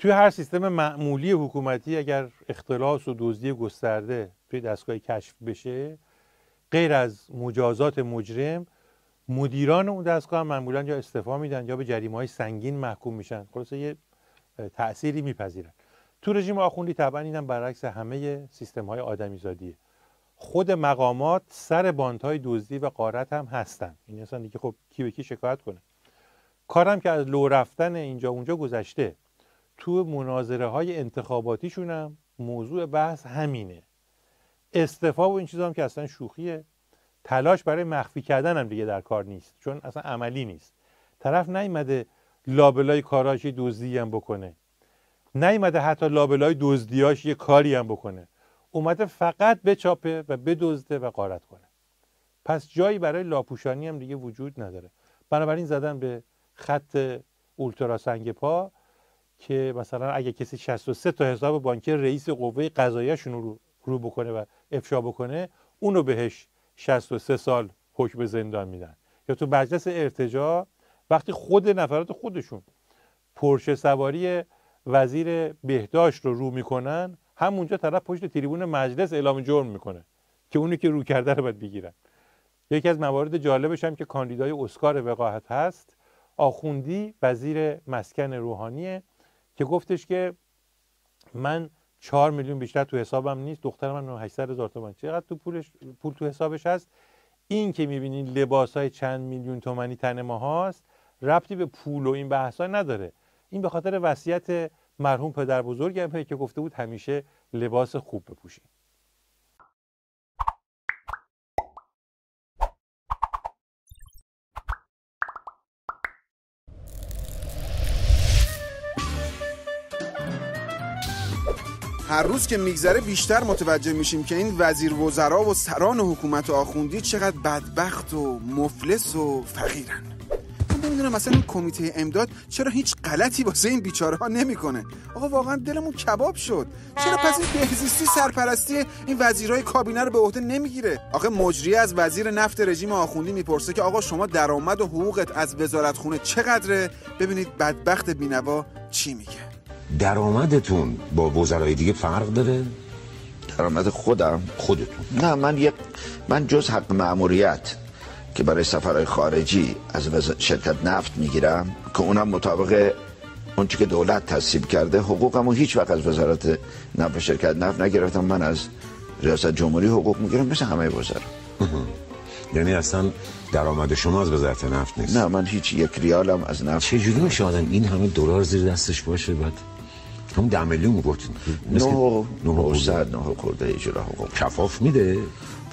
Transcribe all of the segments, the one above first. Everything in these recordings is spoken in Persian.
توی هر سیستم معمولی حکومتی اگر اختلاس و دزدی گسترده توی دستگاه کشف بشه غیر از مجازات مجرم مدیران اون دستگاه هم معمولا یا استعفا میدن یا به جریمه های سنگین محکوم میشن. خلاصه یه تأثیری میپذیرن. تو رژیم آخوندی طبعا اینم برعکس همه سیستم های آدمیزادیه. خود مقامات سر باندهای دزدی و قارت هم هستن. این اصلا دیگه خب کی به کی شکایت کنه؟ کارم که از لو رفتن اینجا اونجا گذشته. تو مناظره های انتخاباتیشون هم موضوع بحث همینه. استفا و این چیزا هم که اصلا شوخیه. تلاش برای مخفی کردن هم دیگه در کار نیست چون اصلا عملی نیست. طرف نیومده لابلای کاراش دزدی هم بکنه. نیومده حتی لابلای دزدیاش یه کاری هم بکنه. اومده فقط بچاپه و بدزده و قارت کنه. پس جایی برای لاپوشانی هم دیگه وجود نداره. بنابراین زدن به خط اولترا سنگ پا که مثلا اگه کسی 63 تا حساب بانکی رئیس قوه قضاییشون رو رو بکنه و افشا بکنه اونو بهش 63 سال حکم زندان میدن. یا تو مجلس ارتجا وقتی خود نفرات خودشون پرشه سواری وزیر بهداشت رو رو می‌کنن همونجا طرف پشت تریبون مجلس اعلام جرم می‌کنه که اونی که رو کرده رو باید بگیرن. یکی از موارد جالبش هم که کاندیدای اسکار وقاحت هست آخوندی وزیر مسکن روحانیه که گفتش که من چهار میلیون بیشتر تو حسابم نیست دخترم هم 800 هزار تومن. چقدر تو پولش پول تو حسابش هست؟ این که می‌بینین لباس های چند میلیون تومنی تن ما هاست ربطی به پول و این بحث نداره. این به خاطر وصیت مرحوم پدر بزرگم که گفته بود همیشه لباس خوب بپوشین هر روز که میگذره بیشتر متوجه میشیم که این وزیر وزرا و سران حکومت آخوندی چقدر بدبخت و مفلس و فقیرن. من نمی‌دونم مثلا این کمیته امداد چرا هیچ غلطی واسه این بیچاره ها نمی‌کنه. آقا واقعا دلمون کباب شد. چرا پس این بهزیستی سرپرستی این وزیرای کابینه رو به عهده نمی‌گیره؟ آخه مجری از وزیر نفت رژیم آخوندی می‌پرسه که آقا شما درآمد و حقوقت از وزارت خونه چقدره؟ ببینید بدبخت بینوا چی میگه. درآمدتون با وزرای دیگه فرق داره؟ درآمد خودم. خودتون. نه من یک من جز حق معموریت که برای سفرهای خارجی از شرکت نفت می‌گیرم که اونم مطابق اون که دولت تصیب کرده حقوقم و هیچ وقت از وزارت نفت شرکت نفت نگرفتم. من از ریاست جمهوری حقوق می‌گیرم مثل همه وزرا. یعنی اصلا درآمد شما از وزارت نفت نیست؟ نه من هیچ یک ریالم از نفت چجوری میشه آدم این همه دلار زیر دستش باشه؟ بعد همون ده میلیون گفتین نه نه خورده اجرا حقوق شفاف میده.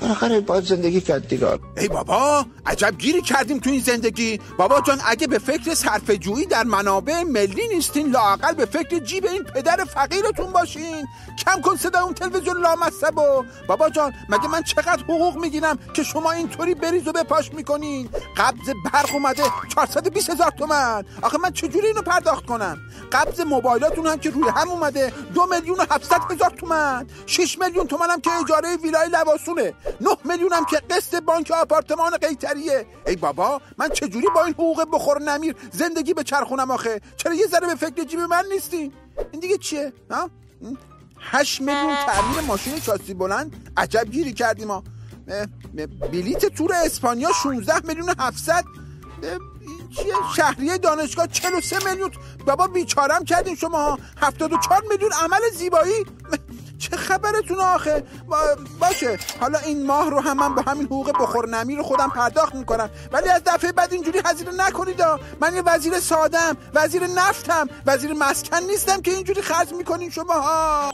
بالاخره باید زندگی کرد دیگه. ای بابا عجب گیری کردیم تو این زندگی. بابا جان اگه به فکر صرف جویی در منابع ملی نیستین لاقل به فکر جیب این پدر فقیرتون باشین. کم کن صدا اون تلویزیون لامصبو بابا جان مگه من چقدر حقوق می‌گیرم که شما اینطوری بریز و بپاش می‌کنین؟ قبض برق اومده 420 هزار تومن. آخه من چجوری اینو پرداخت کنم؟ قبض موبایلاتون هم که روی هم اومده دو میلیون و 700 هزار تومن. 6 میلیون تومن هم که اجاره ویلای لباسونه 9 میلیون هم که قسط بانک آپارتمان قیتریه. ای بابا من چجوری با این حقوق بخور نمیر زندگی به چرخونم آخه؟ چرا یه ذره به فکر جیب من نیستی؟ این دیگه چیه؟ ها؟ 8 میلیون تعمیر ماشین شاسی بلند؟ عجب گیری کردیم ما. بلیت تور اسپانیا 16 میلیون و 700 چیه؟ شهریه دانشگاه 43 میلیون. بابا بیچارم کردین شما 74 میلیون عمل زیبایی. چه خبرتون آخه؟ باشه. حالا این ماه رو هم من با همین حقوق بخور نمی رو خودم پرداخت می‌کنم. ولی از دفعه بعد اینجوری هزینه نکنید من یه وزیر سادم وزیر نفتم وزیر مسکن نیستم که اینجوری خرج می‌کنین شما ها